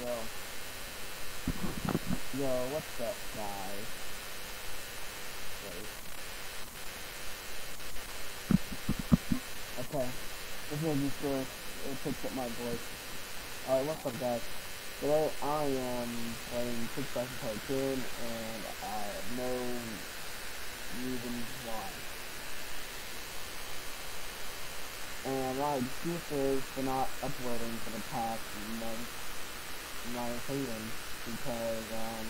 Yo. Yo, what's up, guys? Wait. Okay. This is just sure it picks up my voice. Alright, what's up, guys? Today I am playing Tix Factory Tycoon, and I have no reason why. And my excuse is for not uploading for the past month. My opinion, because um,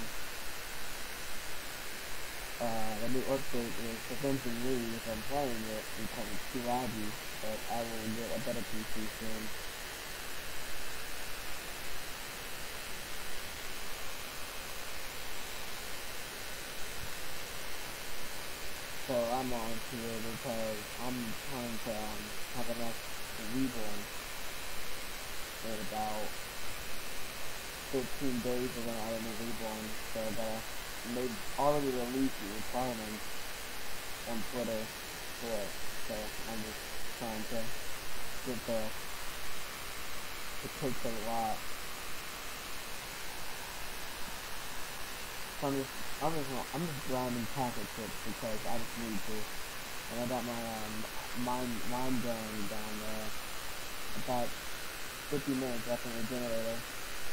uh, the new update is preventing me from playing it because it's too laggy. But I will get a better PC soon. So I'm on here because I'm trying to um, have enough reborn in about 15 days of when I am reborn. So that they already released the requirements on Twitter for it. So I'm just trying to get there. It takes a lot. So I'm just, I'm just, I'm just grinding packet chips because I just need to. And I got my um, mine, mine going down there. About 50 minutes after the generator.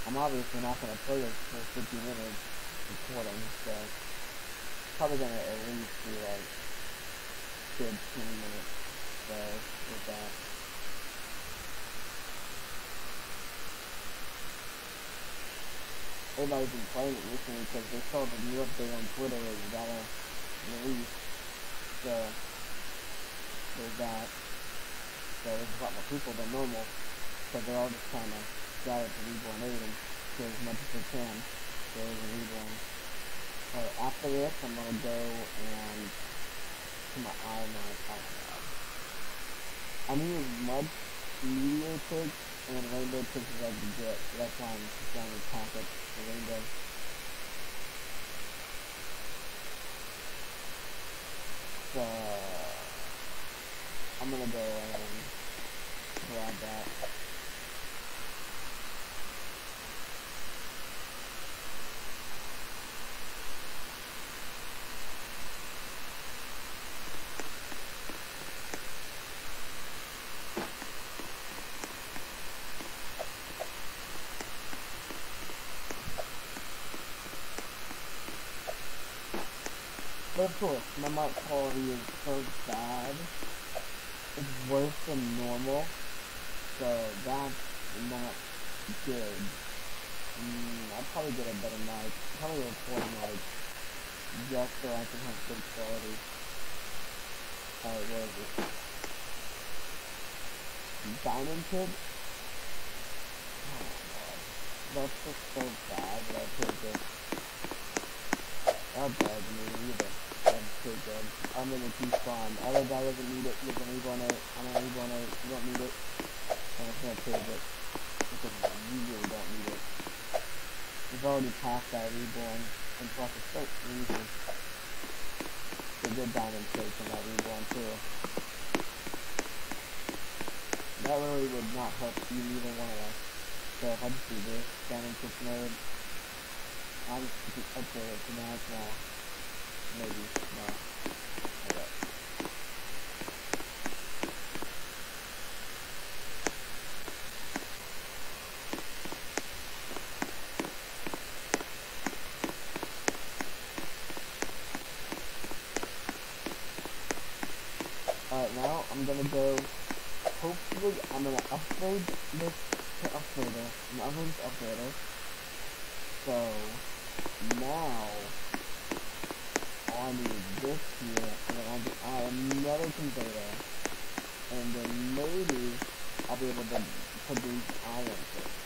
I'm obviously not going to play this for 50 minutes recording, so probably going to at least do like 15 minutes. So with that. everybody's been playing it recently because they saw the new update on Twitter is got a release. So there's that. So there's a lot more people than normal because they're all just trying to gather to Reborn 8 and kill as much as they can. So there's a Reborn. Alright, after this I'm gonna go and to my my iPad. I'm using mud meteor pigs and rainbow pigs as I can get. That's why I'm trying to packet the rainbow. So I'm gonna go and grab that. Course, my mic quality is so bad. It's worse than normal. So that's not good. Mm, I'll probably get a better mic. Probably record mic. Just so I can have good quality. Alright, where is it? Diamond Kid? Oh god. That's just so bad that I picked it. That bugged me either. Pretty good. I'm in a key spawn. Other guy doesn't need it. You're gonna leave on it. I'm gonna leave on it. You don't need it. I'm just gonna it. You really don't need it. We've already passed that reborn. And plus it's so easy. The good diamond shapes in that reborn too. That really would not help you either one of us. So if I just do this, diamond ship mode, I'll just keep it it to now. Maybe. No. Okay. Alright, now I'm gonna go, hopefully I'm gonna upload this to upgrader, I'm gonna upgrade this to upgrader. So, now, all I need is this here, and then I'll add and then maybe I'll be able to produce iron things.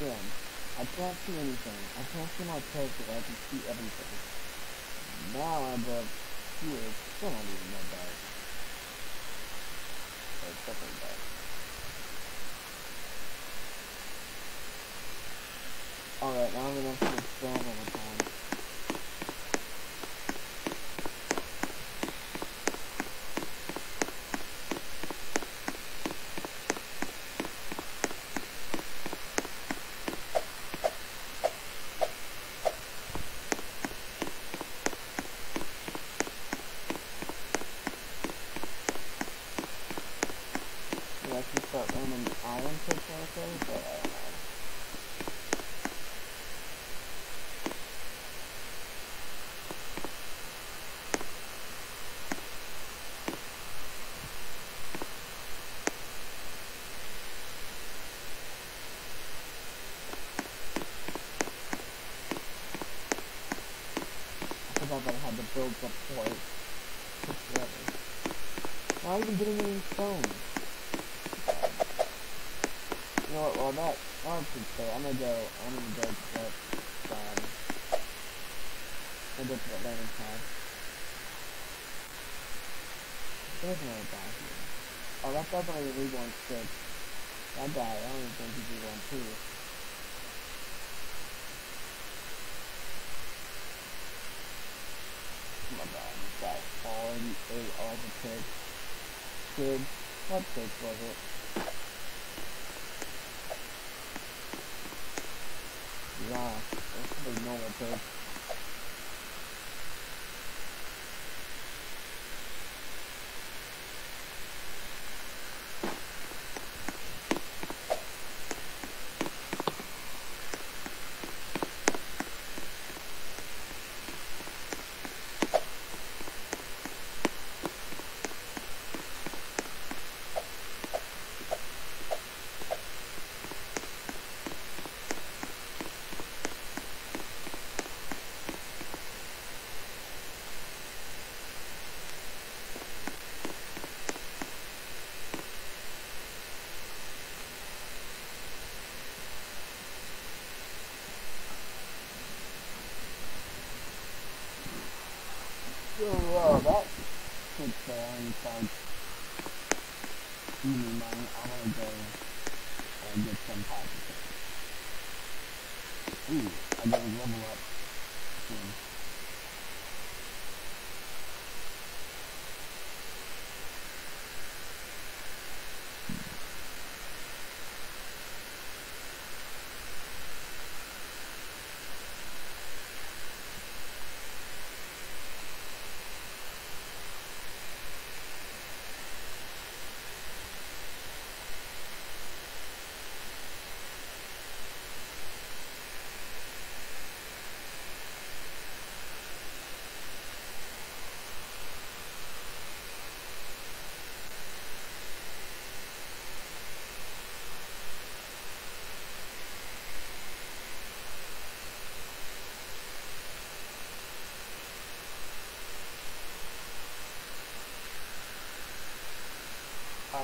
I. I can't see anything. I can't see my character, I can see everything. Now I'm up here, still not even that. But It's definitely dark. Alright, now I'm gonna stand all the had the. Took forever. Not even getting any stone. You know what, well that, I should say, I'm gonna go, I'm gonna go that, um, I'll go to that landing pad. There's another guy here. Oh, that's definitely reborn six. That guy, I don't even think he's reborn two. Oh my god, this guy ate all the pigs. Kid, what pig was it? Yeah, that's probably normal pig. So, uh, that sits there and starts eating money. I'm gonna go and get some positive. Ooh, I gotta level up soon.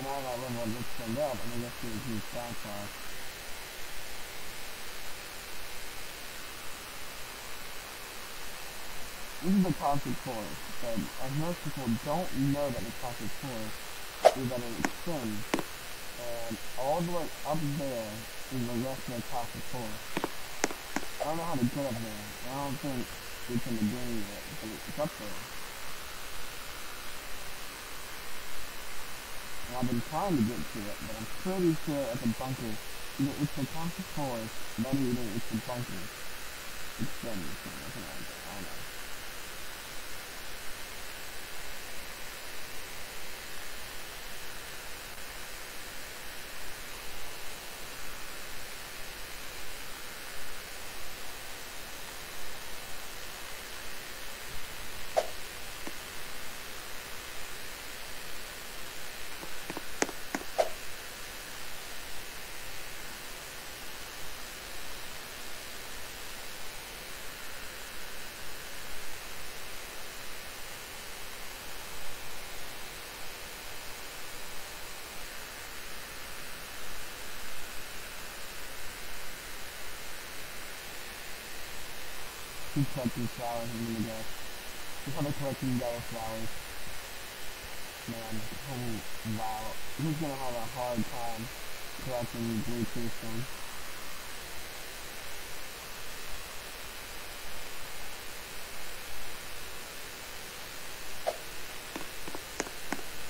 Now that level is turned up, I'm gonna see a huge backfire. This is the Cosmic Forest, but as most people don't know that the Cosmic Forest is that it extends, and all the way up there is the rest of the Cosmic Forest. I don't know how to get up there. I don't think we can do it, but it's up there. And I've been trying to get to it, but I'm pretty sure at the bunker, either it's the Cosmic Forest, but either it's the bunker. It's extended, so nothing like that. I don't know. Keep collecting flowers I'm gonna go. Just have collecting yellow flowers. Man, oh wow. He's gonna have a hard time collecting blue tombstone.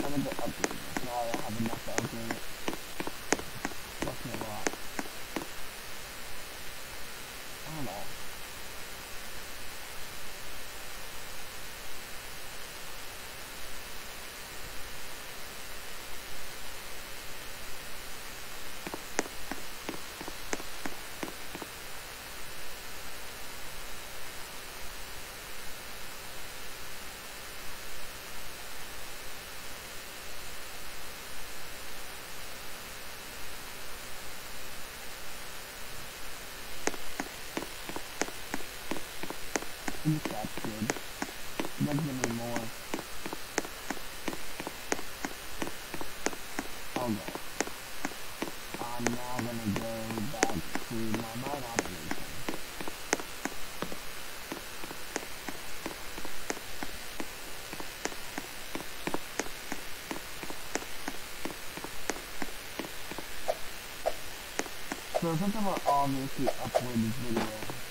I'm gonna upgrade this. Now I have enough to upgrade it. Me a lot. I don't know. think that's good. Give me more. Oh, okay. I'm now gonna go back to my mine operation. So since I'm obviously upload this video,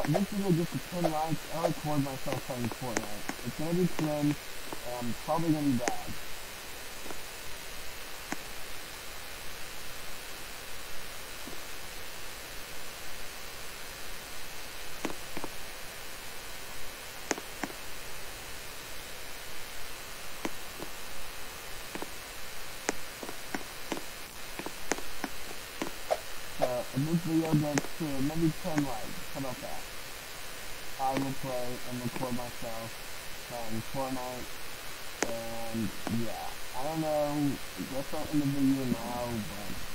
this video just to 10 likes, I record myself playing Fortnite. It's gonna be 10, and I'm probably gonna be bad. So, if this video gets to uh, maybe 10 likes, how about that? I will play and record myself playing Fortnite, and yeah, I don't know, that's not in the video now, but